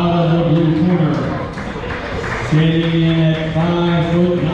out of the blue corner. Standing in at 5 foot 9.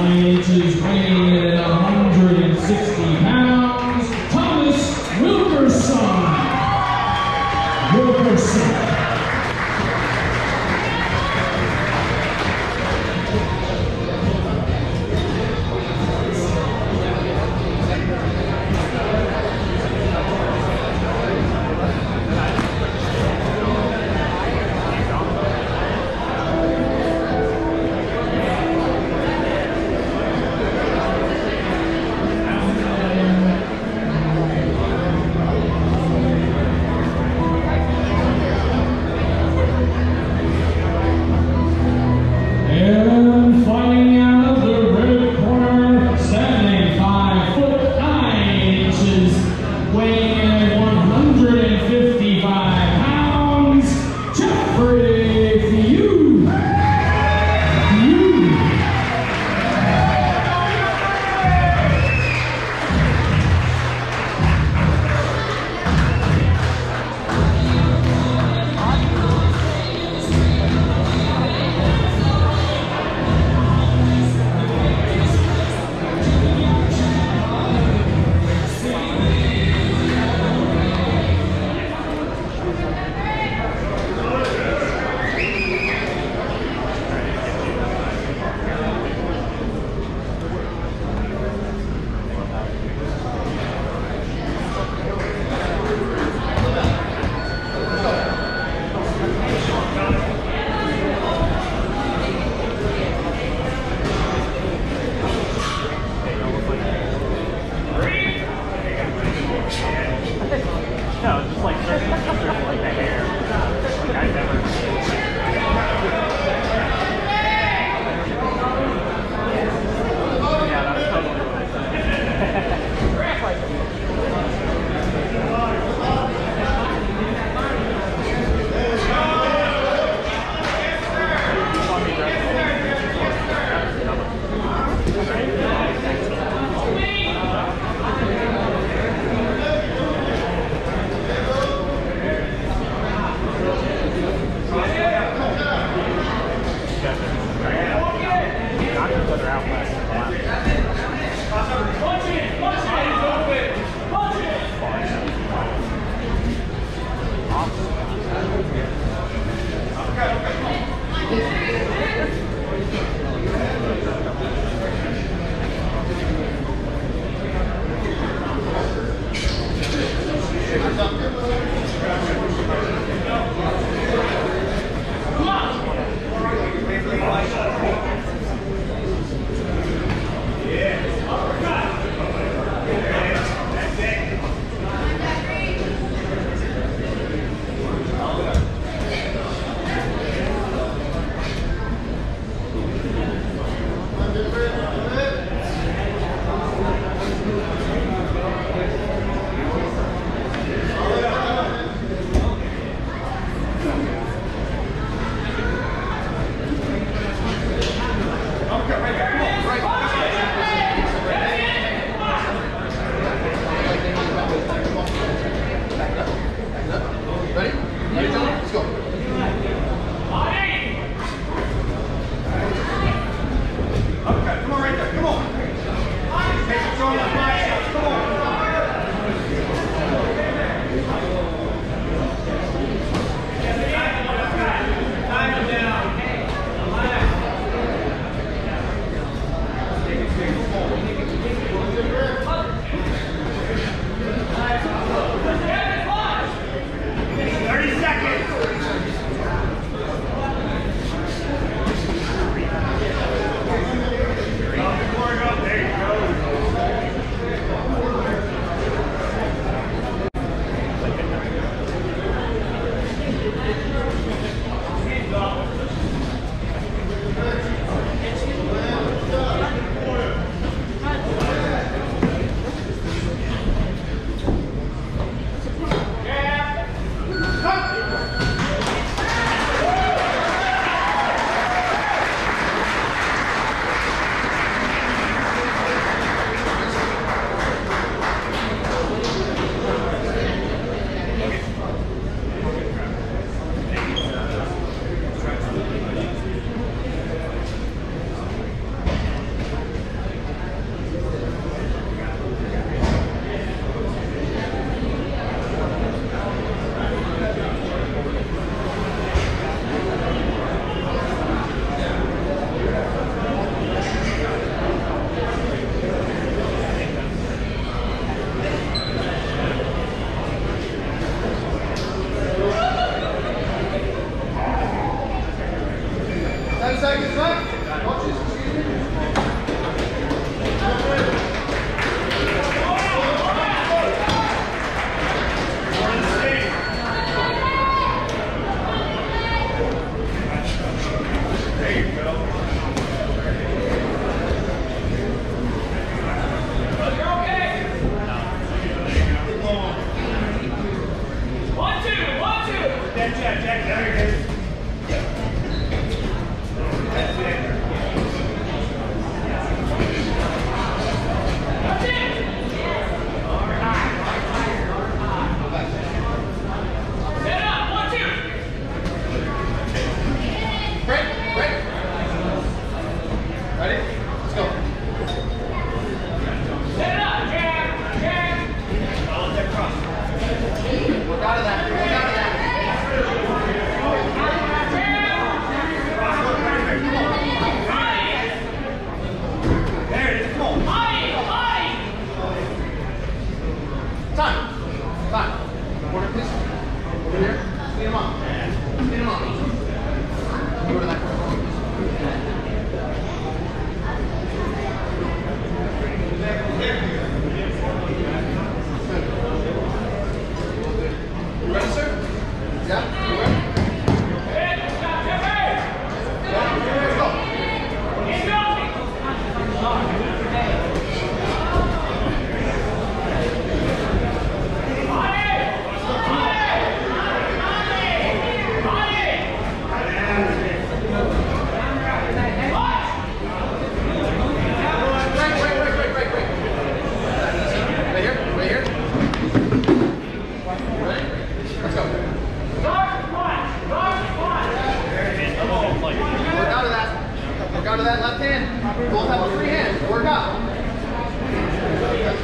Out of that left hand. Both have a free hand. Work out.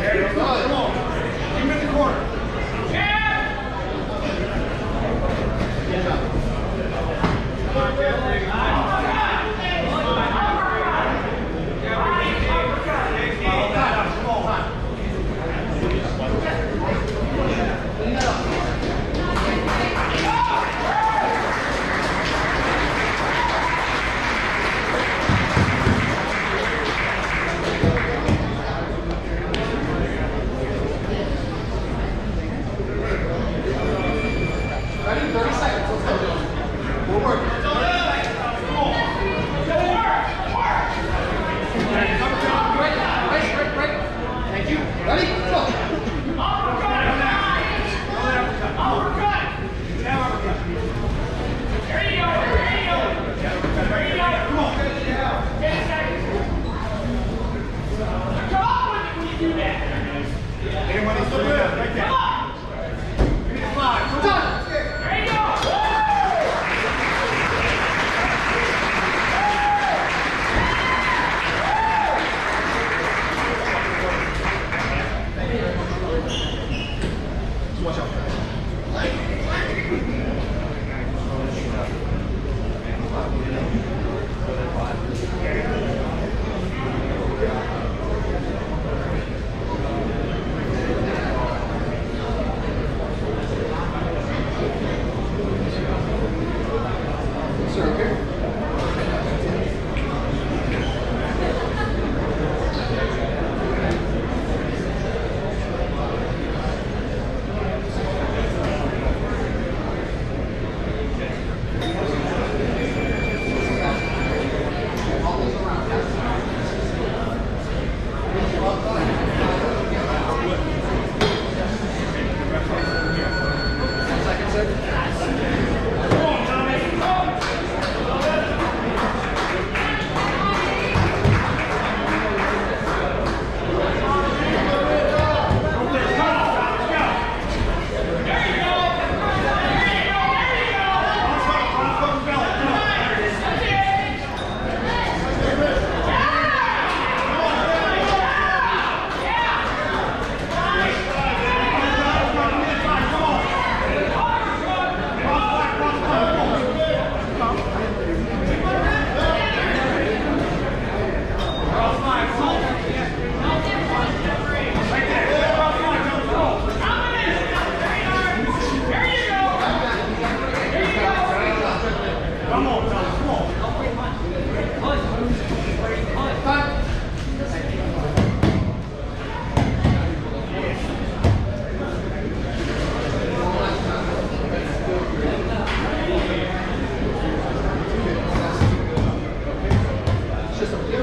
Good. Come on. Keep him in the corner. Ready? just a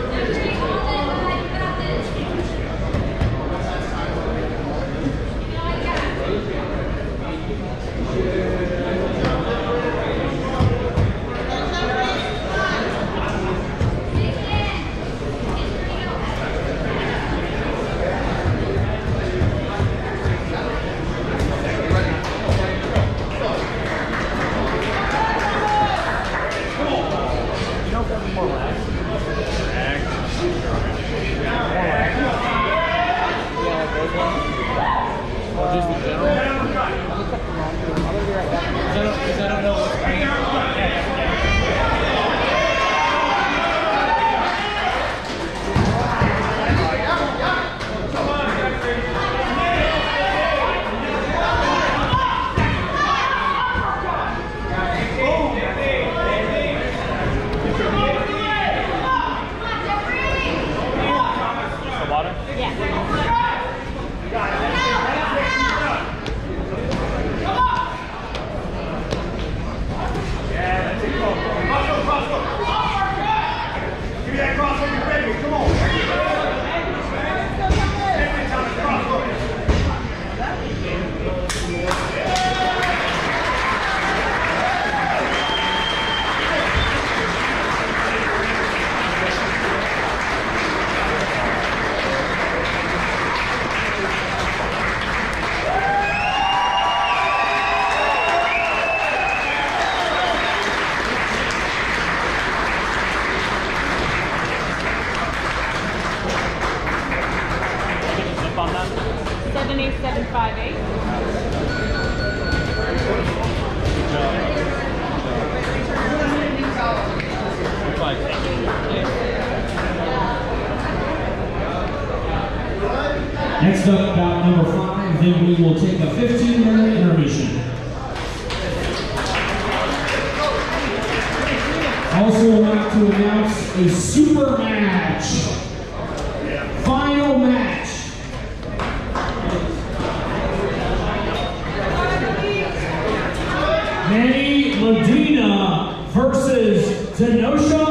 Next up, bout number five, then we will take a 15 minute intermission. Also want to announce a super match. Versus Tenosha